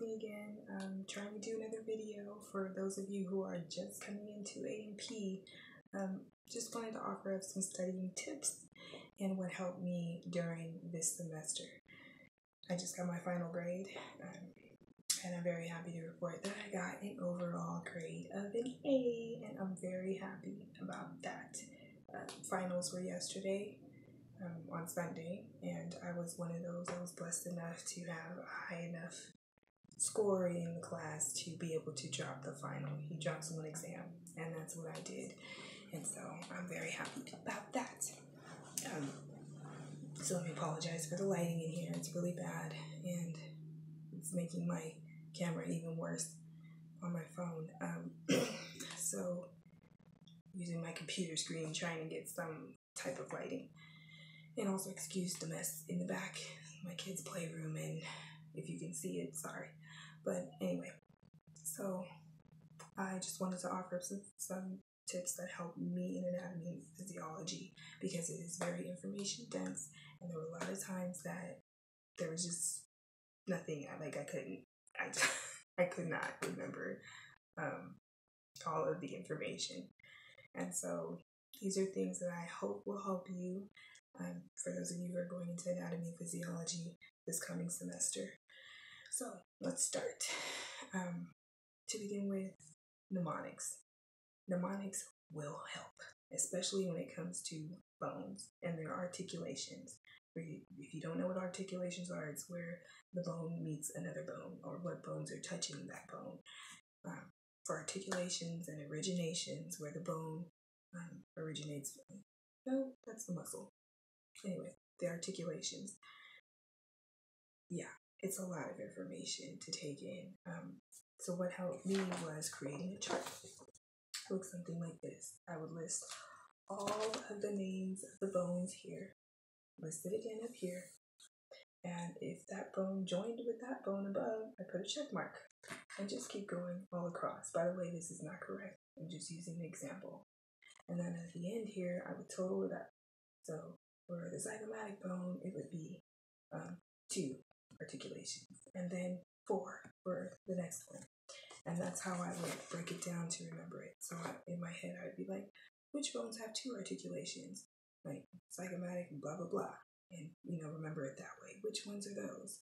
me again. I'm trying to do another video for those of you who are just coming into A&P. Um, just wanted to offer up some studying tips and what helped me during this semester. I just got my final grade, um, and I'm very happy to report that I got an overall grade of an A, and I'm very happy about that. Uh, finals were yesterday, um, on Sunday, and I was one of those. I was blessed enough to have a high enough score in the class to be able to drop the final. He drops one exam, and that's what I did, and so I'm very happy about that. Um, so let me apologize for the lighting in here. It's really bad, and it's making my camera even worse on my phone. Um, so using my computer screen trying to get some type of lighting and also excuse the mess in the back, my kids' playroom, and if you can see it, sorry. But anyway, so I just wanted to offer some, some tips that help me in anatomy and physiology because it is very information dense, and there were a lot of times that there was just nothing. I like I couldn't. I just, I could not remember um, all of the information, and so these are things that I hope will help you um, for those of you who are going into anatomy and physiology this coming semester. So let's start. Um, to begin with, mnemonics. Mnemonics will help, especially when it comes to bones and their articulations. If you don't know what articulations are, it's where the bone meets another bone or what bones are touching that bone. Um, for articulations and originations, where the bone um, originates from. No, that's the muscle. Anyway, the articulations. Yeah, it's a lot of information to take in. Um, so, what helped me was creating a chart. It looked something like this. I would list all of the names of the bones here, list it again up here, and if that bone joined with that bone above, I put a check mark and just keep going all across. By the way, this is not correct. I'm just using an example. And then at the end here, I would total it up. So for the zygomatic bone, it would be um, 2 Articulations, And then four for the next one. And that's how I would break it down to remember it. So in my head, I'd be like, which bones have two articulations? Like zygomatic, blah, blah, blah. And, you know, remember it that way. Which ones are those?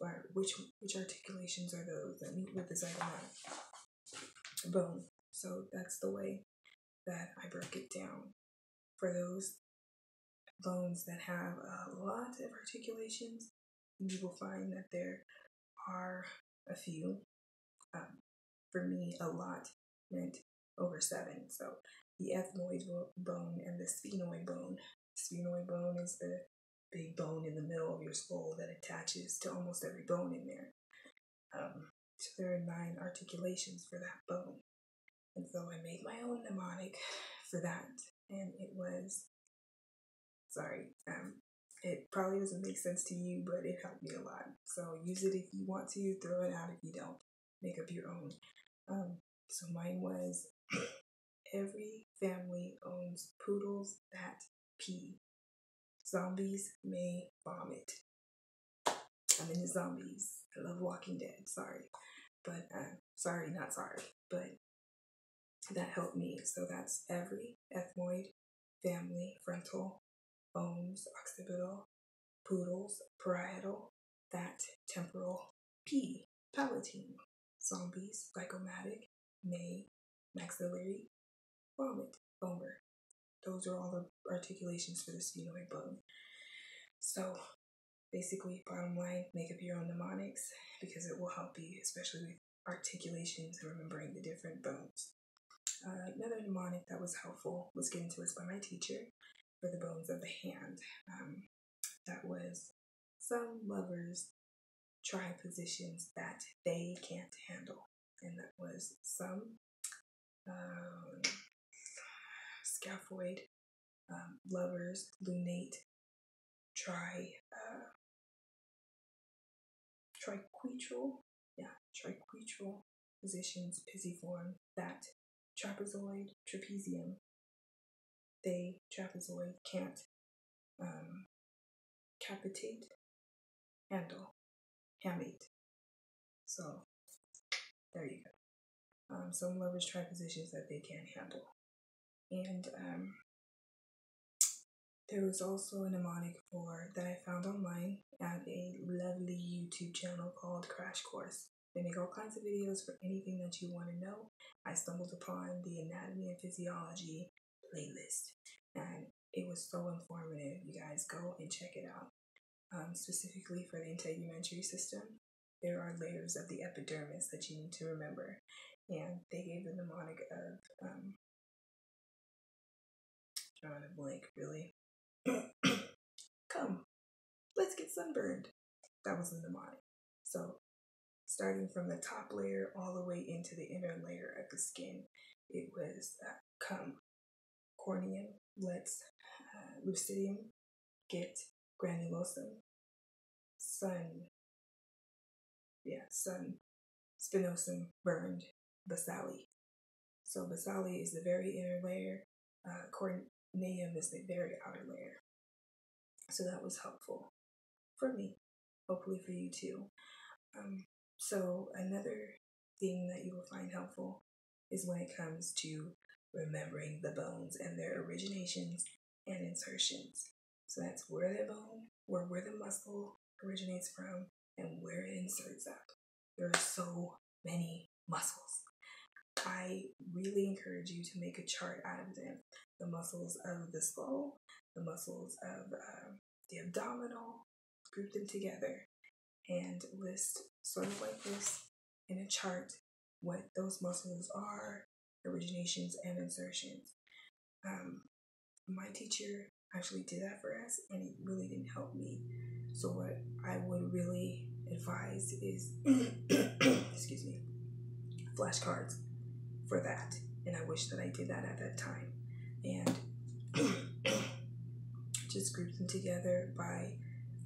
Or which, which articulations are those that meet with the zygomatic bone? So that's the way that I broke it down. For those bones that have a lot of articulations, you will find that there are a few. Um, for me, a lot meant over seven. So the ethmoid bone and the sphenoid bone. Sphenoid bone is the big bone in the middle of your skull that attaches to almost every bone in there. Um, so there are nine articulations for that bone. And so I made my own mnemonic for that. And it was Sorry. Um, it probably doesn't make sense to you, but it helped me a lot. So use it if you want to, throw it out if you don't. Make up your own. Um, so mine was every family owns poodles that pee. Zombies may vomit. I'm into zombies. I love Walking Dead. Sorry. But, uh, sorry, not sorry. But that helped me. So that's every ethmoid, family, frontal, bones, occipital, poodles, parietal, fat, temporal, P, palatine, zombies, zygomatic, may, maxillary, vomit, vomer. Those are all the articulations for the sphenoid bone. So basically, bottom line, make up your own mnemonics because it will help you, especially with articulations and remembering the different bones. Uh, another mnemonic that was helpful was given to us by my teacher for the bones of the hand. Um, that was some lovers try positions that they can't handle, and that was some um, scaphoid um, lovers lunate try uh, triquetral, yeah, triquetral positions, pisiform, that trapezoid, trapezium, they, trapezoid, can't um, capitate, handle, hamate. So there you go. Um, some lovers try positions that they can't handle. And um, there was also a mnemonic for that I found online at a lovely YouTube channel called Crash Course. They make all kinds of videos for anything that you want to know. I stumbled upon the Anatomy and Physiology playlist, and it was so informative. You guys go and check it out. Um, specifically for the integumentary system, there are layers of the epidermis that you need to remember, and they gave the mnemonic of um, drawing a blank, really. Come, let's get sunburned. That was the mnemonic. So, starting from the top layer all the way into the inner layer of the skin, it was uh, come, corneum, let's, uh, lucidium, get granulosum, sun, yeah, sun, spinosum, burned, basali. So basali is the very inner layer, uh, corneum is the very outer layer. So that was helpful for me, hopefully for you too. Um, so another thing that you will find helpful is when it comes to remembering the bones and their originations and insertions. So that's where the bone, or where the muscle originates from, and where it inserts at. There are so many muscles. I really encourage you to make a chart out of them. The muscles of the skull, the muscles of um, the abdominal, group them together and list sort of like this in a chart what those muscles are, originations and insertions. Um, my teacher actually did that for us and it really didn't help me. So what I would really advise is excuse me, flashcards for that. And I wish that I did that at that time. And just group them together by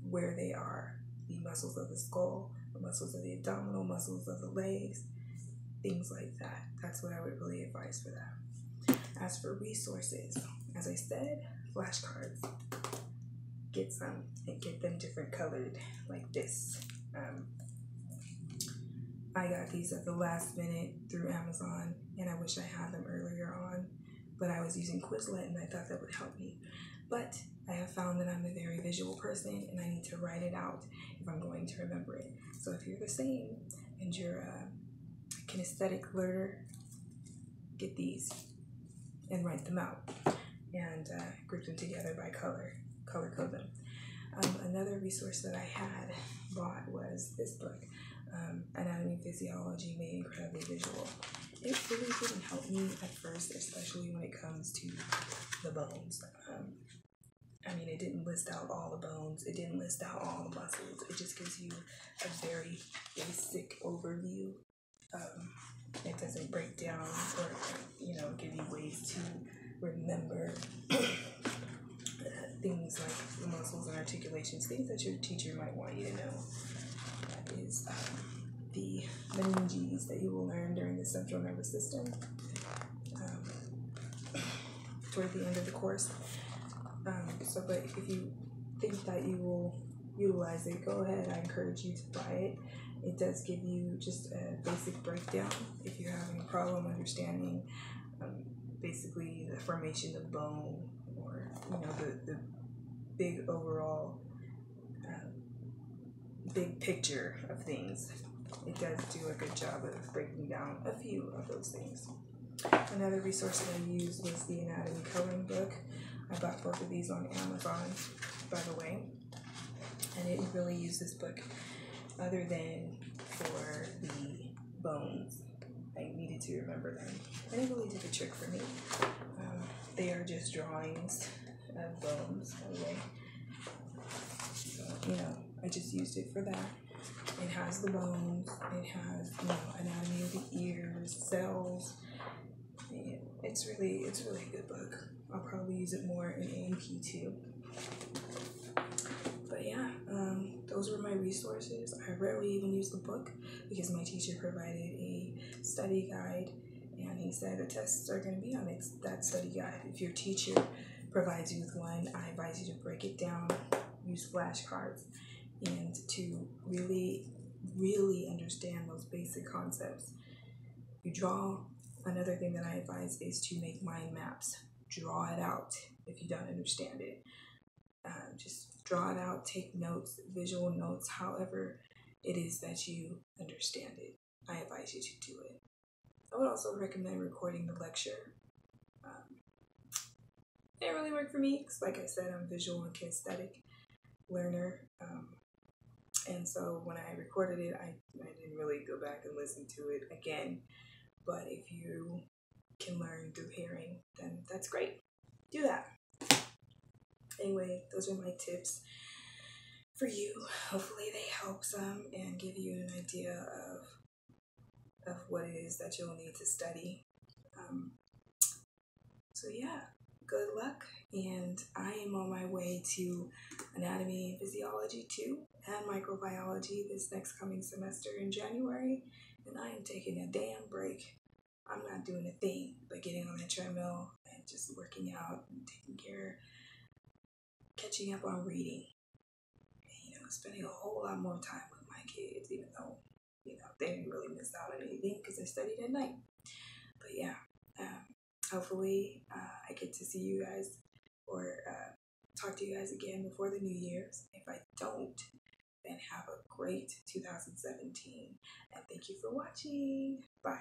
where they are the muscles of the skull, the muscles of the abdominal, muscles of the legs, things like that. That's what I would really advise for that. As for resources, as I said, flashcards. Get some and get them different colored like this. Um, I got these at the last minute through Amazon and I wish I had them earlier on, but I was using Quizlet and I thought that would help me. But I have found that I'm a very visual person and I need to write it out if I'm going to remember it. So if you're the same and you're a kinesthetic learner, get these and write them out and uh, group them together by color, color code them. Um, another resource that I had bought was this book, um, Anatomy and Physiology Made Incredibly Visual. It really didn't help me at first, especially when it comes to the bones. Um, I mean, it didn't list out all the bones, it didn't list out all the muscles. It just gives you a very basic overview. Um, it doesn't break down or, you know, give you ways to remember things like muscles and articulations, things that your teacher might want you to know. That is um, the meninges that you will learn during the central nervous system um, toward the end of the course. Um, so, but if you think that you will utilize it, go ahead. I encourage you to buy it. It does give you just a basic breakdown if you're having a problem understanding um, basically the formation of bone or you know the, the big overall um, big picture of things. It does do a good job of breaking down a few of those things. Another resource that I used was the anatomy coloring book. I bought both of these on Amazon, by the way. And I didn't really use this book other than for the bones. I needed to remember them. And it really did the trick for me. Um, they are just drawings of bones, by the way. So, you know, I just used it for that. It has the bones, it has, you know, anatomy of the ears, cells. It's really, it's really a good book. I'll probably use it more in A&P too. But yeah, um, those were my resources. I rarely even use the book because my teacher provided a study guide and he said the tests are going to be on that study guide. If your teacher provides you with one, I advise you to break it down, use flashcards, and to really really understand those basic concepts. You draw. Another thing that I advise is to make mind maps. Draw it out if you don't understand it. Uh, just draw it out, take notes, visual notes, however it is that you understand it. I advise you to do it. I would also recommend recording the lecture. Um, it really work for me because, like I said, I'm visual and kinesthetic learner. Um, and so when I recorded it, I, I didn't really go back and listen to it again. But if you can learn through hearing, then that's great. Do that. Anyway, those are my tips for you. Hopefully, they help some and give you an idea of of what it is that you'll need to study. Um, so yeah, good luck, and I am on my way to anatomy and physiology too, and microbiology this next coming semester in January, and I am taking a damn break. I'm not doing a thing but getting on the treadmill and just working out and taking care, catching up on reading, and, you know, spending a whole lot more time with my kids, even though you know they didn't really miss out on anything because they studied at night. But yeah, um, hopefully uh, I get to see you guys or uh, talk to you guys again before the New Year's. If I don't, then have a great 2017 and thank you for watching. Bye.